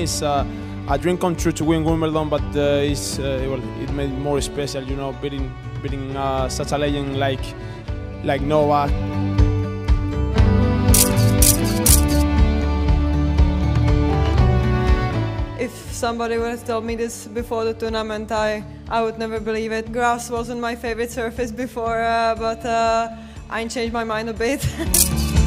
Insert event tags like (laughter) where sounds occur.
was uh, a dream come true to win Wimbledon, but uh, it's, uh, well, it made it more special, you know, beating beating uh, such a legend like like Novak. If somebody would have told me this before the tournament, I, I would never believe it. Grass wasn't my favorite surface before, uh, but uh, I changed my mind a bit. (laughs)